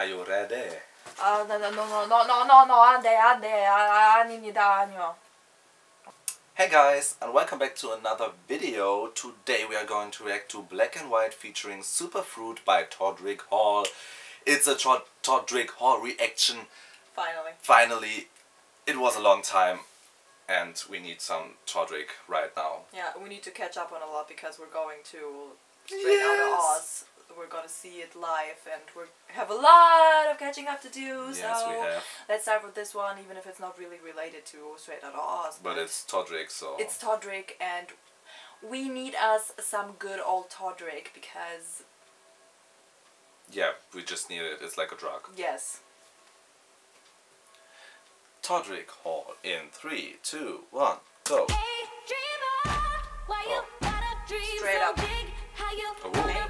아요레데. 아, no, no, no, no, no, no, no, 안돼, 안돼, 아, da 아니요. Hey guys, and welcome back to another video. Today we are going to react to Black and White featuring Superfruit by Todrick Hall. It's a Tod Todrick Hall reaction. Finally. Finally. It was a long time and we need some Todrick right now. Yeah, we need to catch up on a lot because we're going to straight yes. out of Oz we're gonna see it live, and we have a lot of catching up to do. So Yes, we have. let's start with this one, even if it's not really related to Straight Outta Oz. But it's Todrick, so it's Todrick, and we need us some good old Todrick because yeah, we just need it. It's like a drug. yes, Todrick Hall in three, two, one, go. Oh. Straight up. Ooh.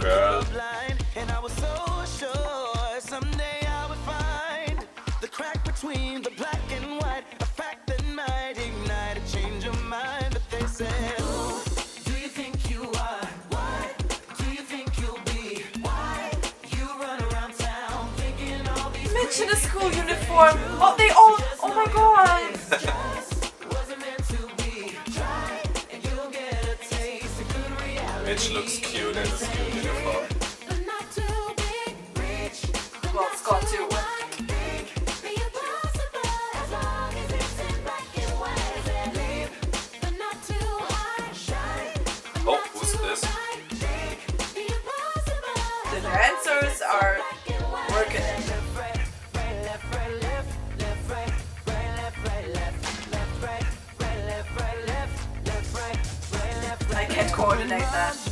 Girl. blind. And I was so sure someday I would find the crack between the black and white, a fact that might ignite a change of mind. But they said, Who do you think you are? What do you think you'll be? Why you run around town thinking all these mention the school uniform. Oh, they all. Oh my god. which looks cute and it's beautiful. Well, it's. Oh, who's this? The dancers are working I can't coordinate that.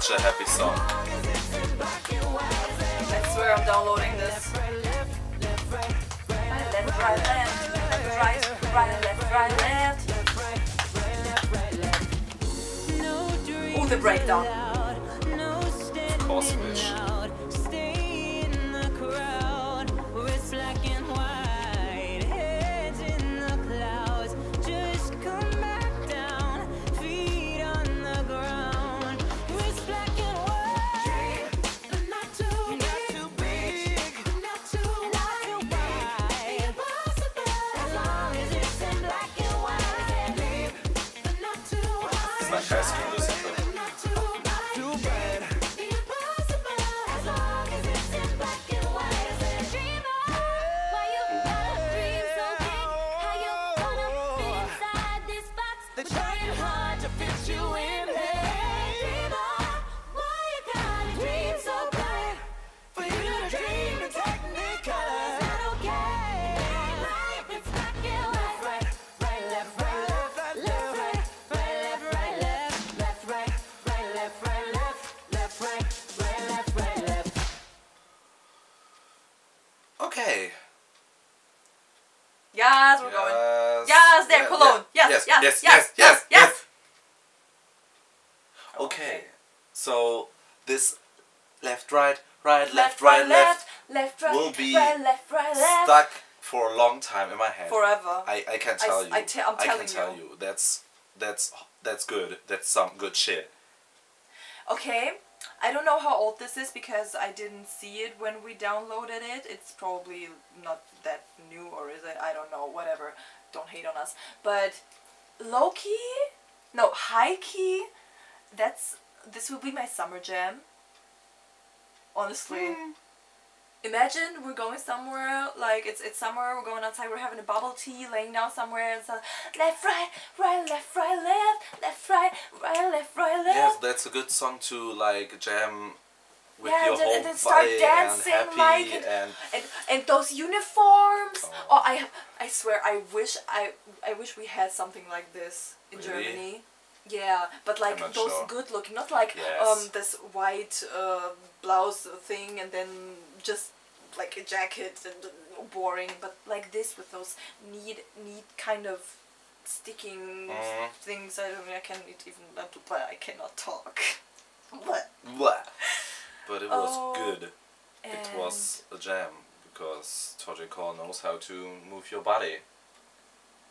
such a happy song. I swear I'm downloading this. Right, left, right, left. Left, right, right, left, right, left. the breakdown. Awesome, bitch. Okay. Yes, we're going. Yes. Yes, there, Yeah, Cologne. yeah. Yes, yes, yes, yes, yes, yes, yes. Okay. So this left, right, right, Left, left, right, left, left, right, will be right, left, right, left. stuck for a long time in my head. Forever. I, I can I tell you. I te- I'm I telling can tell you. you. That's that's that's good. That's some good shit. Okay, I don't know how old this is because I didn't see it when we downloaded it. It's probably not that new, or is it? I don't know. Whatever. Don't hate on us. But low key, no high key. That's this will be my summer jam. Honestly. Hmm. Imagine we're going somewhere, like it's it's summer, we're going outside, we're having a bubble tea, laying down somewhere, and so left, right, right, left, right, left, left, right, right, left, right, left. Yes, that's a good song to like jam with Yeah, your and whole and then start dancing, and like, and- and and and those uniforms. Oh. Oh, I I swear I wish I I wish we had something like this in Really? Germany. Yeah, but like those sure. good looking, not like Yes. um this white uh, blouse thing and then just like a jacket and boring, but like this with those neat neat kind of sticking Mhm. things. I don't know, I can't even but I cannot talk. But Blah. But it was Oh, good. It was a jam because Todrick Hall knows how to move your body.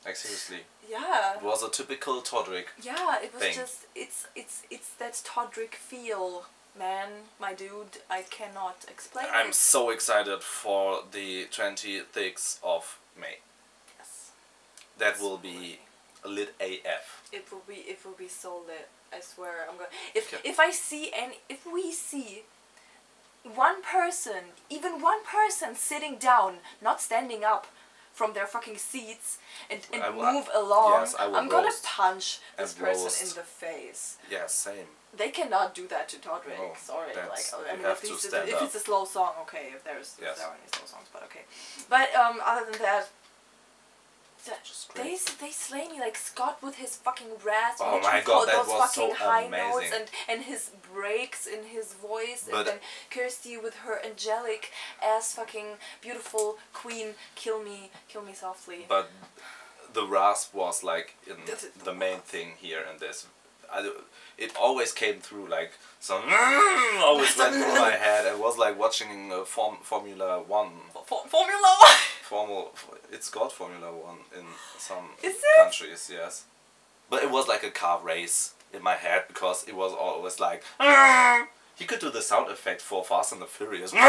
Like seriously, yeah. it was a typical Todrick. Yeah, it was thing. just it's it's it's that Todrick feel, man, my dude. I cannot explain I'm it. so excited for the 26th of May. Yes. That will be lit AF. It will be it will be so lit. I swear I'm going. If Okay. if I see any if we see one person, even one person sitting down, not standing up from their fucking seats and, and will- move along, yes, I will I'm gonna punch this person roast. in the face. Yeah, same. They cannot do that to Todrick. No, Sorry, like I mean, have at to least if it's a slow song, okay. If there's if Yes. there are any slow songs, but okay. But um, other than that, th- they they slay me like Scott with his fucking rasp. Oh and my those God, that those was fucking so high notes and and his breaks in his voice, But- and then Kirstie with her angelic ass fucking beautiful queen, kill me, kill me softly. But the rasp was like in This is- the main thing here in this. I, it always came through like some always went through my head. It was like watching uh, form, Formula One. For- Formula One. Formula, it's called Formula One in some countries, yes. But it was like a car race in my head because it was always like. He could do the sound effect for Fast and the Furious.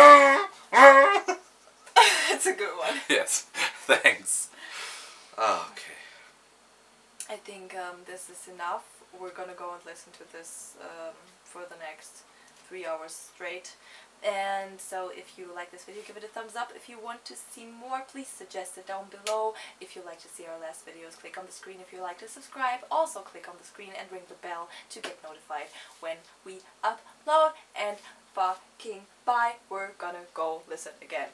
It's a good one. yes, thanks. Ah, okay. I think um, this is enough. We're gonna go and listen to this um, for the next three hours straight. And so if you like this video, give it a thumbs up. If you want to see more, please suggest it down below. If you like to see our last videos, click on the screen. If you like to subscribe, also click on the screen and ring the bell to get notified when we upload. And fucking bye. We're gonna go listen again.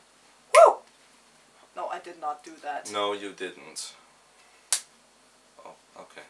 Woo! No, I did not do that. No, you didn't. Oh, okay.